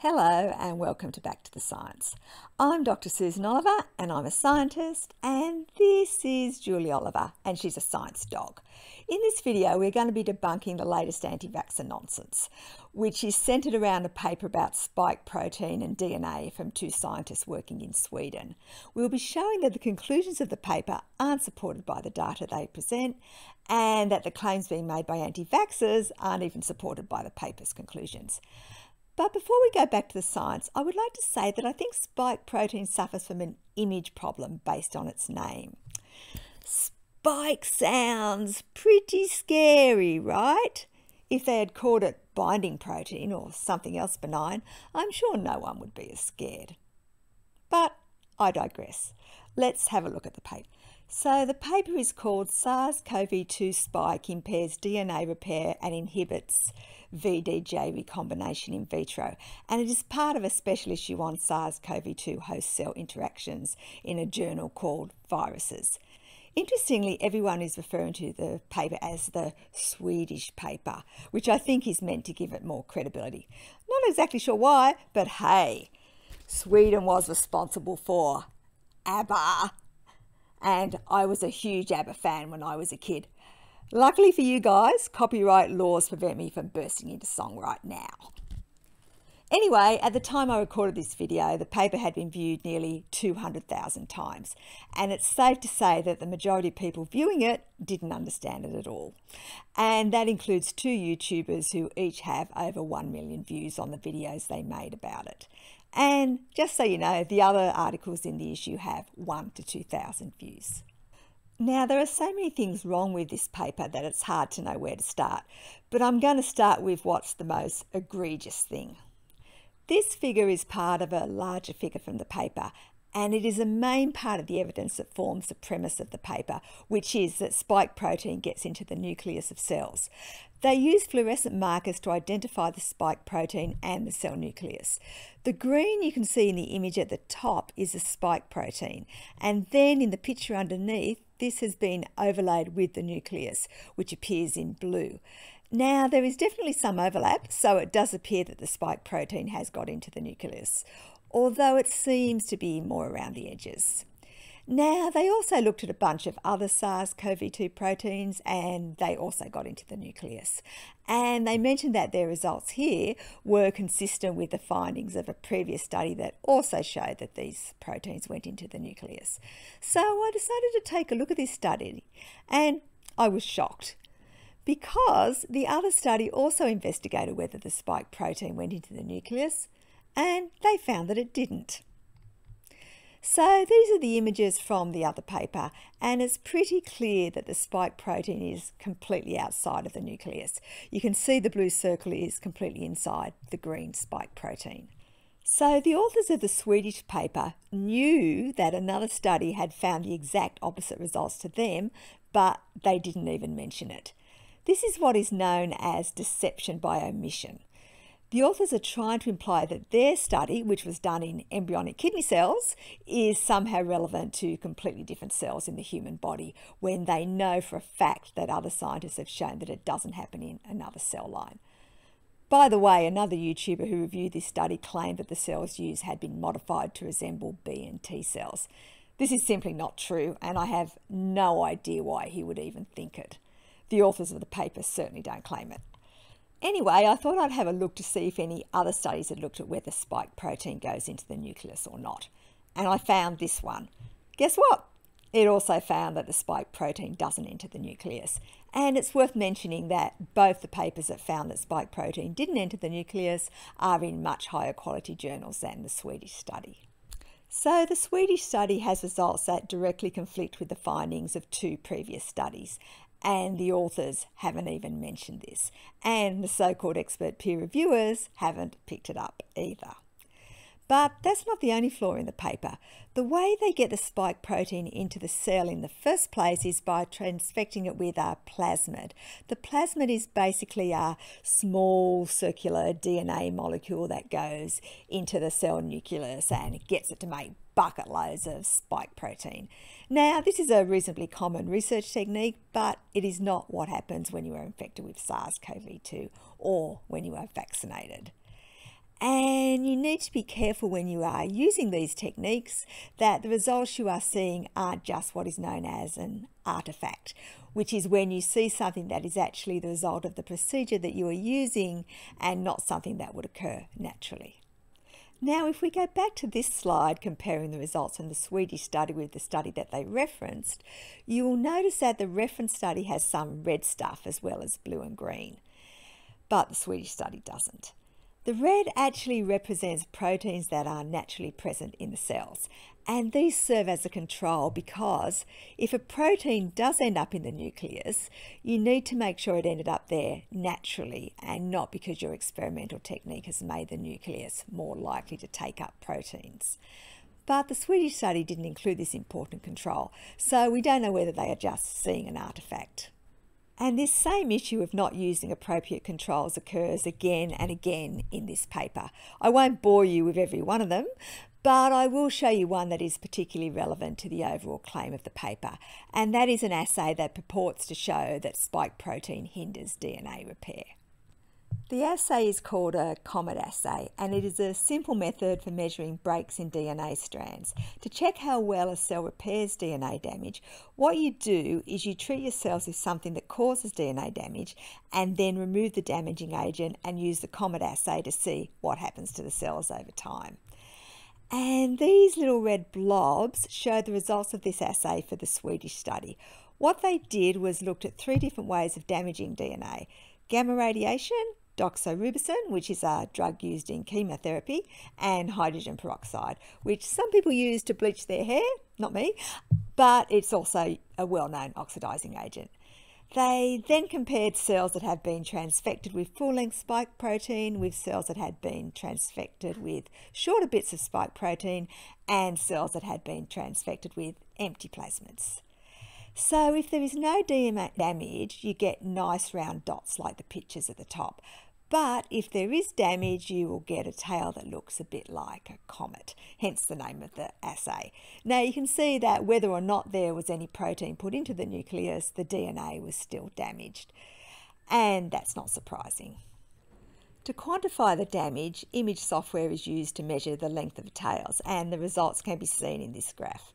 Hello and welcome to Back to the Science. I'm Dr. Susan Oliver and I'm a scientist and this is Julie Oliver and she's a science dog. In this video we're going to be debunking the latest anti-vaxxer nonsense which is centred around a paper about spike protein and DNA from two scientists working in Sweden. We'll be showing that the conclusions of the paper aren't supported by the data they present and that the claims being made by anti-vaxxers aren't even supported by the paper's conclusions. But before we go back to the science, I would like to say that I think spike protein suffers from an image problem based on its name. Spike sounds pretty scary, right? If they had called it binding protein or something else benign, I'm sure no one would be as scared. But I digress. Let's have a look at the paper. So the paper is called SARS-CoV-2 spike impairs DNA repair and inhibits VDJ recombination in vitro, and it is part of a special issue on SARS-CoV-2 host cell interactions in a journal called Viruses. Interestingly, everyone is referring to the paper as the Swedish paper, which I think is meant to give it more credibility. Not exactly sure why, but hey, Sweden was responsible for ABBA. And I was a huge ABBA fan when I was a kid. Luckily for you guys, copyright laws prevent me from bursting into song right now. Anyway, at the time I recorded this video, the paper had been viewed nearly 200,000 times, and it's safe to say that the majority of people viewing it didn't understand it at all. And that includes two YouTubers who each have over 1 million views on the videos they made about it. And just so you know, the other articles in the issue have 1 to 2,000 views. Now, there are so many things wrong with this paper that it's hard to know where to start, but I'm going to start with what's the most egregious thing. This figure is part of a larger figure from the paper, and it is a main part of the evidence that forms the premise of the paper, which is that spike protein gets into the nucleus of cells. They use fluorescent markers to identify the spike protein and the cell nucleus. The green you can see in the image at the top is a spike protein, and then in the picture underneath, this has been overlaid with the nucleus, which appears in blue. Now, there is definitely some overlap, so it does appear that the spike protein has got into the nucleus, although it seems to be more around the edges. Now, they also looked at a bunch of other SARS CoV 2 proteins and they also got into the nucleus. And they mentioned that their results here were consistent with the findings of a previous study that also showed that these proteins went into the nucleus. So I decided to take a look at this study and I was shocked because the other study also investigated whether the spike protein went into the nucleus and they found that it didn't. So these are the images from the other paper, and it's pretty clear that the spike protein is completely outside of the nucleus. You can see the blue circle is completely inside the green spike protein. So the authors of the Swedish paper knew that another study had found the exact opposite results to them, but they didn't even mention it. This is what is known as deception by omission. The authors are trying to imply that their study, which was done in embryonic kidney cells, is somehow relevant to completely different cells in the human body when they know for a fact that other scientists have shown that it doesn't happen in another cell line. By the way, another YouTuber who reviewed this study claimed that the cells used had been modified to resemble B and T cells. This is simply not true, and I have no idea why he would even think it. The authors of the paper certainly don't claim it. Anyway, I thought I'd have a look to see if any other studies had looked at whether spike protein goes into the nucleus or not. And I found this one. Guess what? It also found that the spike protein doesn't enter the nucleus. And it's worth mentioning that both the papers that found that spike protein didn't enter the nucleus are in much higher quality journals than the Swedish study. So the Swedish study has results that directly conflict with the findings of two previous studies, and the authors haven't even mentioned this, and the so called expert peer reviewers haven't picked it up either. But that's not the only flaw in the paper. The way they get the spike protein into the cell in the first place is by transfecting it with a plasmid. The plasmid is basically a small circular DNA molecule that goes into the cell nucleus and gets it to make bucket loads of spike protein. Now, this is a reasonably common research technique, but it is not what happens when you are infected with SARS CoV 2 or when you are vaccinated. And you need to be careful when you are using these techniques that the results you are seeing aren't just what is known as an artifact, which is when you see something that is actually the result of the procedure that you are using and not something that would occur naturally. Now, if we go back to this slide comparing the results in the Swedish study with the study that they referenced, you will notice that the reference study has some red stuff as well as blue and green, but the Swedish study doesn't. The red actually represents proteins that are naturally present in the cells, and these serve as a control because if a protein does end up in the nucleus, you need to make sure it ended up there naturally and not because your experimental technique has made the nucleus more likely to take up proteins. But the Swedish study didn't include this important control, so we don't know whether they are just seeing an artifact. And this same issue of not using appropriate controls occurs again and again in this paper. I won't bore you with every one of them, but I will show you one that is particularly relevant to the overall claim of the paper, and that is an assay that purports to show that spike protein hinders DNA repair. The assay is called a COMET assay and it is a simple method for measuring breaks in DNA strands. To check how well a cell repairs DNA damage, what you do is you treat your cells with something that causes DNA damage and then remove the damaging agent and use the COMET assay to see what happens to the cells over time. And these little red blobs show the results of this assay for the Swedish study. What they did was looked at three different ways of damaging DNA gamma radiation, doxorubicin, which is a drug used in chemotherapy, and hydrogen peroxide, which some people use to bleach their hair, not me, but it's also a well known oxidizing agent. They then compared cells that have been transfected with full length spike protein with cells that had been transfected with shorter bits of spike protein and cells that had been transfected with empty plasmids. So if there is no DNA damage, you get nice round dots like the pictures at the top. But if there is damage, you will get a tail that looks a bit like a comet, hence the name of the assay. Now you can see that whether or not there was any protein put into the nucleus, the DNA was still damaged. And that's not surprising. To quantify the damage, image software is used to measure the length of the tails, and the results can be seen in this graph.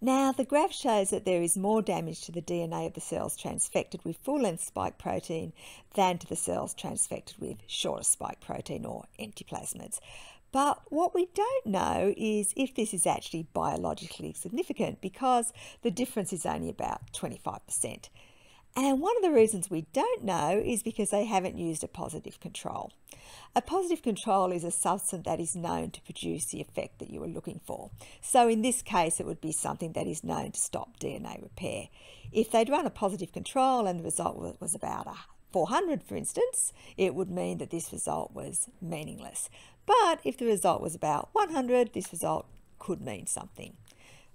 Now, the graph shows that there is more damage to the DNA of the cells transfected with full length spike protein than to the cells transfected with shorter spike protein or empty plasmids. But what we don't know is if this is actually biologically significant because the difference is only about 25%. And one of the reasons we don't know is because they haven't used a positive control. A positive control is a substance that is known to produce the effect that you are looking for. So in this case, it would be something that is known to stop DNA repair. If they'd run a positive control and the result was about 400, for instance, it would mean that this result was meaningless. But if the result was about 100, this result could mean something.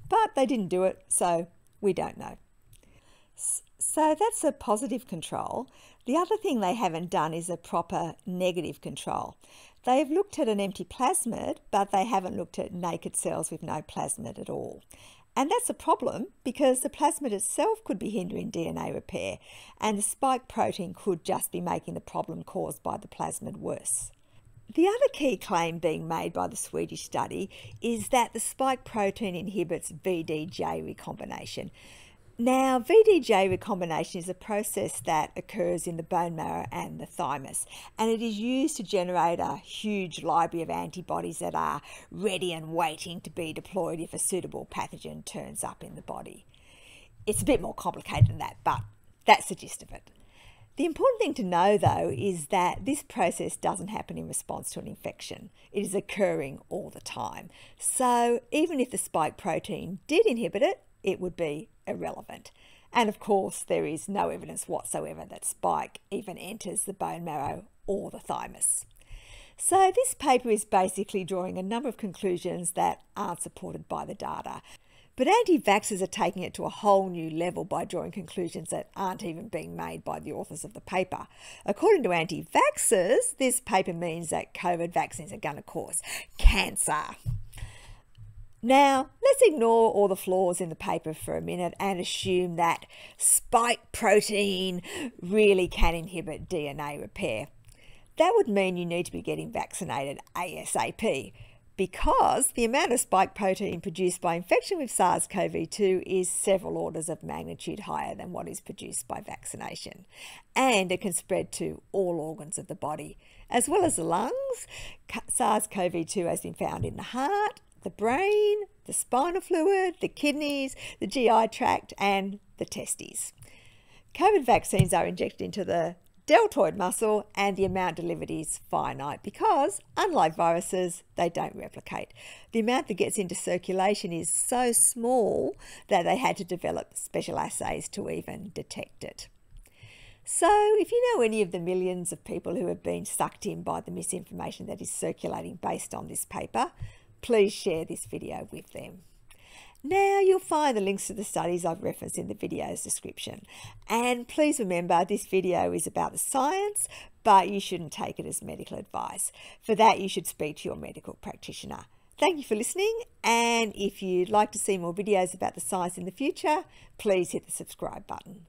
But they didn't do it, so we don't know. So that's a positive control. The other thing they haven't done is a proper negative control. They've looked at an empty plasmid, but they haven't looked at naked cells with no plasmid at all. And that's a problem because the plasmid itself could be hindering DNA repair, and the spike protein could just be making the problem caused by the plasmid worse. The other key claim being made by the Swedish study is that the spike protein inhibits VDJ recombination. Now, VDJ recombination is a process that occurs in the bone marrow and the thymus, and it is used to generate a huge library of antibodies that are ready and waiting to be deployed if a suitable pathogen turns up in the body. It's a bit more complicated than that, but that's the gist of it. The important thing to know, though, is that this process doesn't happen in response to an infection. It is occurring all the time. So, even if the spike protein did inhibit it, it would be irrelevant. And of course, there is no evidence whatsoever that spike even enters the bone marrow or the thymus. So, this paper is basically drawing a number of conclusions that aren't supported by the data. But anti vaxxers are taking it to a whole new level by drawing conclusions that aren't even being made by the authors of the paper. According to anti vaxxers, this paper means that COVID vaccines are going to cause cancer. Now, let's ignore all the flaws in the paper for a minute and assume that spike protein really can inhibit DNA repair. that would mean you need to be getting vaccinated ASAP because the amount of spike protein produced by infection with SARS CoV 2 is several orders of magnitude higher than what is produced by vaccination. And it can spread to all organs of the body, as well as the lungs. SARS CoV 2 has been found in the heart, the brain, the spinal fluid, the kidneys, the GI tract, and the testes. COVID vaccines are injected into the deltoid muscle and the amount delivered is finite because, unlike viruses, they don't replicate. The amount that gets into circulation is so small that they had to develop special assays to even detect it. So, if you know any of the millions of people who have been sucked in by the misinformation that is circulating based on this paper, please share this video with them. Now you'll find the links to the studies I've referenced in the video's description. And please remember this video is about the science, but you shouldn't take it as medical advice. For that, you should speak to your medical practitioner. Thank you for listening, and if you'd like to see more videos about the science in the future, please hit the subscribe button.